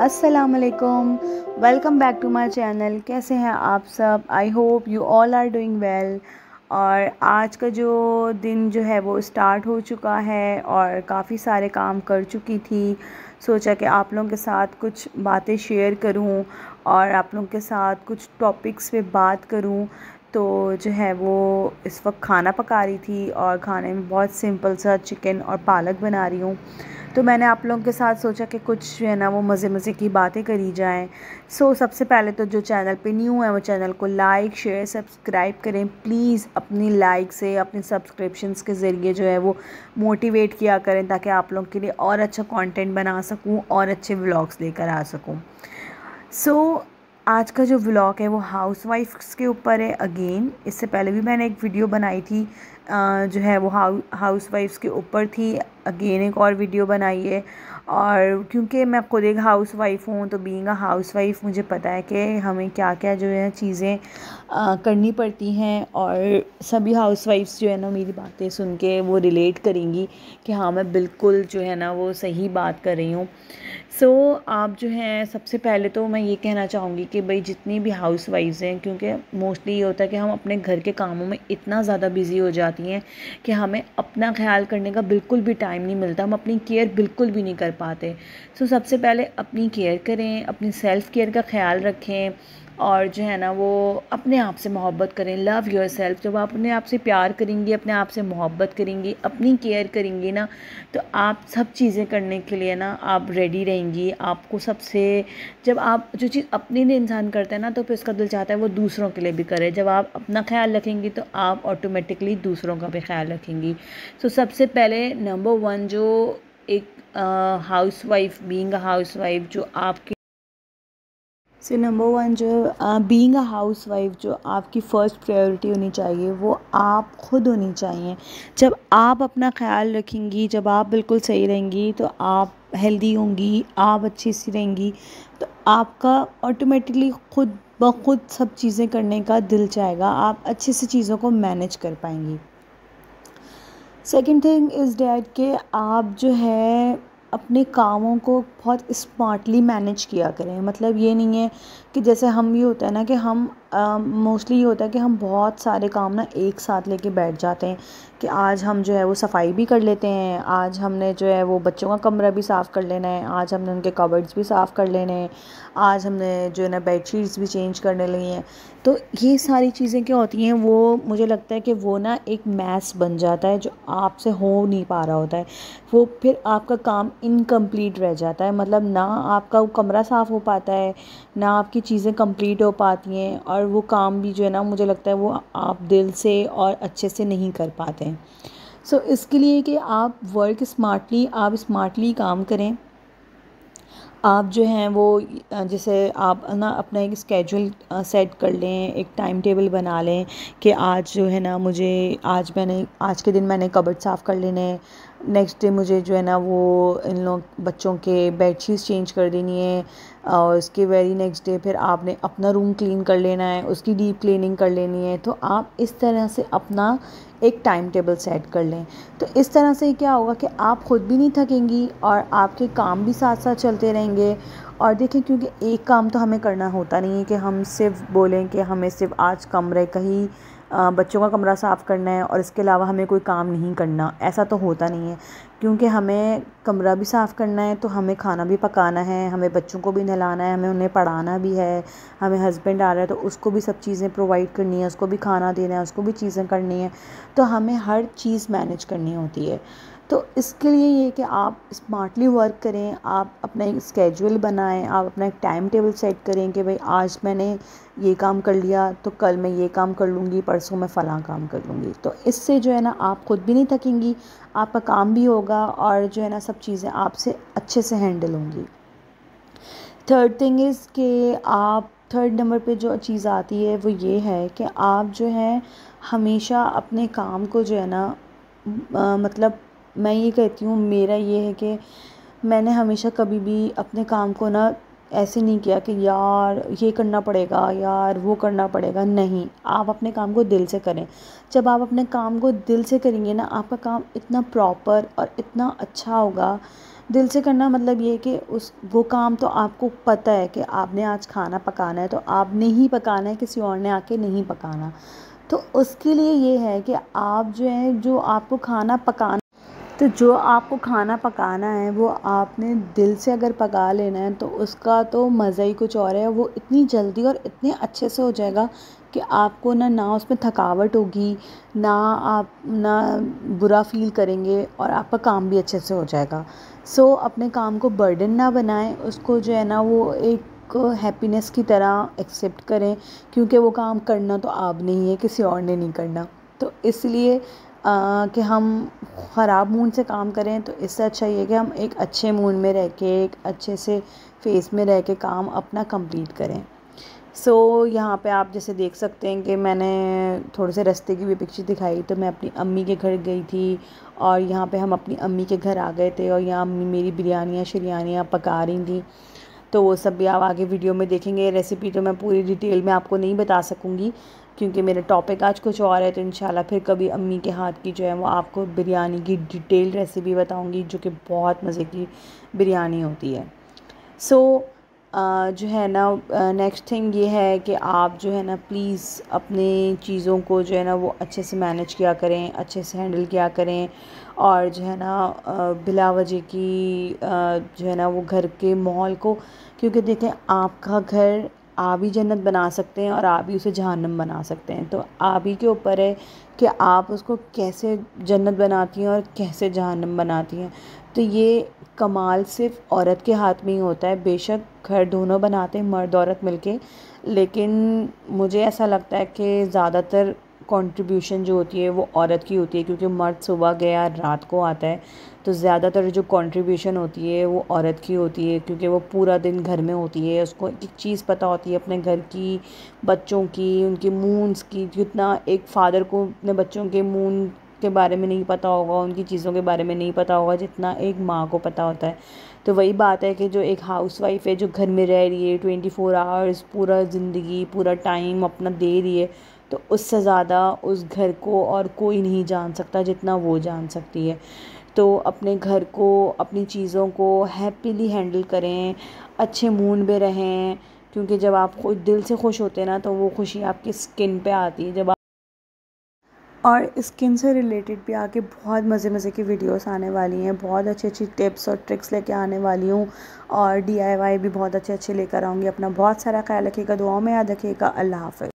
अस्सलाम वालेकुम back to my channel कैसे हैं आप सब? I hope you all are doing well और आज का जो दिन जो है वो स्टार्ट हो चुका है और काफ़ी सारे काम कर चुकी थी। सोचा कि आप लोगों के साथ कुछ बातें शेयर करूँ और आप लोगों के साथ कुछ टॉपिक्स पे बात करूँ। तो जो है वो इस वक्त खाना पका रही थी और खाने में बहुत सिंपल सा चिकन और पालक बना रही हूँ। तो मैंने आप लोगों के साथ सोचा कि कुछ है ना वो मज़े मज़े की बातें करी जाएँ। सो so, सबसे पहले तो जो चैनल पे न्यू है वो चैनल को लाइक शेयर सब्सक्राइब करें। प्लीज़ अपनी लाइक से अपने सब्सक्रिप्शंस के ज़रिए जो है वो मोटिवेट किया करें ताकि आप लोगों के लिए और अच्छा कंटेंट बना सकूँ और अच्छे व्लॉग्स लेकर आ सकूँ। सो so, आज का जो व्लॉग है वो हाउस वाइफ्स के ऊपर है. अगेन इससे पहले भी मैंने एक वीडियो बनाई थी जो है वो हाउ हाउस वाइफ्स के ऊपर थी। अगेन एक और वीडियो बनाई है। और क्योंकि मैं खुद एक हाउस वाइफ हूँ तो बीइंग अ हाउस वाइफ मुझे पता है कि हमें क्या क्या जो है चीज़ें करनी पड़ती हैं। और सभी हाउस वाइफ्स जो है ना मेरी बातें सुन के वो रिलेट करेंगी कि हाँ मैं बिल्कुल जो है ना वो सही बात कर रही हूँ। सो so, आप जो हैं सबसे पहले तो मैं ये कहना चाहूँगी कि भाई जितनी भी हाउस वाइफ्स हैं क्योंकि मोस्टली ये होता है कि हम अपने घर के कामों में इतना ज़्यादा बिज़ी हो जाती हैं कि हमें अपना ख्याल करने का बिल्कुल भी टाइम नहीं मिलता, हम अपनी केयर बिल्कुल भी नहीं कर पाते। सो सबसे पहले अपनी केयर करें, अपनी सेल्फ़ केयर का ख्याल रखें और जो है ना, वो अपने आप से मोहब्बत करें। लव योर सेल्फ जब आप अपने आप से प्यार करेंगी, अपने आप से मोहब्बत करेंगी, अपनी केयर करेंगी ना तो आप सब चीज़ें करने के लिए ना, आप रेडी रहेंगी। आपको सबसे, जब आप जो चीज़ अपने लिए इंसान करता है ना तो फिर उसका दिल चाहता है वो दूसरों के लिए भी करे। जब आप अपना ख्याल रखेंगी तो आप ऑटोमेटिकली दूसरों का भी ख्याल रखेंगी। तो सबसे पहले नंबर वन जो एक housewife being housewife जो आपकी सो नंबर वन जो बीइंग अ हाउस वाइफ जो आपकी फ़र्स्ट प्रायोरिटी होनी चाहिए, वो आप ख़ुद होनी चाहिए। जब आप अपना ख्याल रखेंगी, जब आप बिल्कुल सही रहेंगी तो आप हेल्दी होंगी, आप अच्छी सी रहेंगी तो आपका ऑटोमेटिकली ख़ुद ब खुद सब चीज़ें करने का दिल चाहेगा। आप अच्छे से चीज़ों को मैनेज कर पाएँगी। सेकेंड थिंग इज़ डैट कि आप जो है अपने कामों को बहुत स्मार्टली मैनेज किया करें। मतलब ये नहीं है कि जैसे हम ये होता है ना कि हम मोस्टली ये होता है कि हम बहुत सारे काम ना एक साथ लेके बैठ जाते हैं कि आज हम जो है वो सफ़ाई भी कर लेते हैं, आज हमने जो है वो बच्चों का कमरा भी साफ़ कर लेना है, आज हमने उनके कबर्ड्स भी साफ़ कर लेने हैं, आज हमने जो है ना बेड शीट्स भी चेंज करने लगी हैं। तो ये सारी चीज़ें क्या होती हैं, वो मुझे लगता है कि वो ना एक मैस बन जाता है जो आपसे हो नहीं पा रहा होता है। वो फिर आपका काम इनकम्प्लीट रह जाता है मतलब ना आपका कमरा साफ़ हो पाता है, ना आपकी चीज़ें कंप्लीट हो पाती हैं और वो काम भी जो है ना मुझे लगता है वो आप दिल से और अच्छे से नहीं कर पाते हैं। सो so, इसके लिए कि आप वर्क स्मार्टली आप स्मार्टली काम करें। आप जो हैं वो जैसे आप ना अपना एक स्केजूल सेट कर लें एक टाइम टेबल बना लें कि आज जो है ना मुझे आज मैंने आज के दिन मैंने कबर्ड साफ़ कर लेने नेक्स्ट डे मुझे जो है ना वो इन लोग बच्चों के बेडशीट चेंज कर देनी है। और उसके वेरी नेक्स्ट डे फिर आपने अपना रूम क्लीन कर लेना है, उसकी डीप क्लीनिंग कर लेनी है तो आप इस तरह से अपना एक टाइम टेबल सेट कर लें। तो इस तरह से क्या होगा कि आप ख़ुद भी नहीं थकेंगी और आपके काम भी साथ साथ चलते रहेंगे। और देखें, क्योंकि एक काम तो हमें करना होता नहीं है कि हम सिर्फ़ बोलें कि हमें सिर्फ़ आज कमरे कहीं बच्चों का कमरा साफ़ करना है और इसके अलावा हमें कोई काम नहीं करना। ऐसा तो होता नहीं है। क्योंकि हमें कमरा भी साफ़ करना है तो हमें खाना भी पकाना है, हमें बच्चों को भी नहलाना है, हमें उन्हें पढ़ाना भी है, हमें हस्बैंड आ रहा है तो उसको भी सब चीज़ें प्रोवाइड करनी है, उसको भी खाना देना है, उसको भी चीज़ें करनी है। तो हमें हर चीज़ मैनेज करनी होती है। तो इसके लिए ये कि आप स्मार्टली वर्क करें, आप अपना एक स्केजुअल बनाएँ, आप अपना एक टाइम टेबल सेट करें कि भाई आज मैंने ये काम कर लिया तो कल मैं ये काम कर लूँगी, परसों मैं फ़लाँ काम कर लूँगी। तो इससे जो है ना, आप ख़ुद भी नहीं थकेंगी, आपका काम भी होगा और जो है ना, सब चीज़ें आपसे अच्छे से हैंडल होंगी। थर्ड थिंग इज़ कि आप थर्ड नंबर पे जो चीज़ आती है, वो ये है कि आप जो है, हमेशा अपने काम को जो है ना मतलब मैं ये कहती हूँ, मेरा ये है कि मैंने हमेशा कभी भी अपने काम को ना ऐसे नहीं किया कि यार, ये करना पड़ेगा, यार वो करना पड़ेगा। नहीं, आप अपने काम को दिल से करें। जब आप अपने काम को दिल से करेंगे ना, आपका काम इतना प्रॉपर और इतना अच्छा होगा दिल से करना मतलब ये कि उस, वो काम तो आपको पता है कि आपने आज खाना पकाना है तो आपने ही पकाना है, किसी और ने आके नहीं पकाना। तो उसके लिए ये है कि आप जो है, जो आपको खाना पकाना तो जो आपको खाना पकाना है, वो आपने दिल से अगर पका लेना है तो उसका तो मज़ा ही कुछ और है, वो इतनी जल्दी और इतने अच्छे से हो जाएगा कि आपको ना ना उसमें थकावट होगी ना आप ना बुरा फ़ील करेंगे और आपका काम भी अच्छे से हो जाएगा। सो so, अपने काम को बर्डन ना बनाएँ उसको जो है ना वो एक हैप्पीनेस की तरह एक्सेप्ट करें क्योंकि वो काम करना तो आप नहीं है किसी और ने नहीं करना। तो इसलिए कि हम ख़राब मूड से काम करें तो इससे अच्छा ये कि हम एक अच्छे मूड में रह के एक अच्छे से फेस में रह के काम अपना कंप्लीट करें। सो so, यहाँ पे आप जैसे देख सकते हैं कि मैंने थोड़े से रास्ते की भी पिक्चर दिखाई तो मैं अपनी अम्मी के घर गई थी और यहाँ पे हम अपनी अम्मी के घर आ गए थे और यहाँ अम्मी मेरी बिरयानियाँ शरियानियाँ पका रही थी। तो वो सब भी आप आगे वीडियो में देखेंगे। रेसिपी तो मैं पूरी डिटेल में आपको नहीं बता सकूँगी क्योंकि मेरा टॉपिक आज कुछ और है तो इन फिर कभी अम्मी के हाथ की जो है वो आपको बिरयानी की डिटेल रेसिपी बताऊँगी जो कि बहुत मज़े की बिरयानी होती है। सो so, जो है ना नेक्स्ट थिंग ये है कि आप जो है ना प्लीज़ अपने चीज़ों को जो है ना, वो अच्छे से मैनेज किया करें, अच्छे से हैंडल किया करें। और जो है ना बिला वजह की जो है ना, वो घर के माहौल को, क्योंकि देखें, आपका घर आप ही जन्नत बना सकते हैं और आप ही उसे जहन्नम बना सकते हैं। तो आप ही के ऊपर है कि आप उसको कैसे जन्नत बनाती हैं और कैसे जहन्नम बनाती हैं। तो ये कमाल सिर्फ़ औरत के हाथ में ही होता है। बेशक घर दोनों बनाते हैं, मर्द औरत मिलके। लेकिन मुझे ऐसा लगता है कि ज़्यादातर कंट्रीब्यूशन जो होती है, वो औरत की होती है, क्योंकि मर्द सुबह गया, रात को आता है तो ज़्यादातर जो कंट्रीब्यूशन होती है, वो औरत की होती है, क्योंकि वो पूरा दिन घर में होती है, उसको एक चीज़ पता होती है अपने घर की, बच्चों की, उनके मून्स की, जितना एक फ़ादर को अपने बच्चों के मून के बारे में नहीं पता होगा, उनकी चीज़ों के बारे में नहीं पता होगा, जितना एक माँ को पता होता है। तो वही बात है कि जो एक हाउस वाइफ है, जो घर में रह रही है ट्वेंटी फोर आवर्स पूरा ज़िंदगी, पूरा टाइम अपना दे रही है तो उससे ज़्यादा उस घर को और कोई नहीं जान सकता जितना वो जान सकती है। तो अपने घर को, अपनी चीज़ों को हैप्पीली हैंडल करें, अच्छे मूड में रहें, क्योंकि जब आप खुद दिल से खुश होते हैं ना तो वो खुशी आपकी स्किन पे आती है। जब आप और स्किन से रिलेटेड भी आके बहुत मज़े मज़े की वीडियोस आने वाली हैं, बहुत अच्छी अच्छी टिप्स और ट्रिक्स लेके आने वाली हूँ और DIY भी बहुत अच्छे अच्छे लेकर आऊँगी। अपना बहुत सारा ख्याल रखिएगा, दुआओं में याद रखिएगा। अल्लाह हाफ़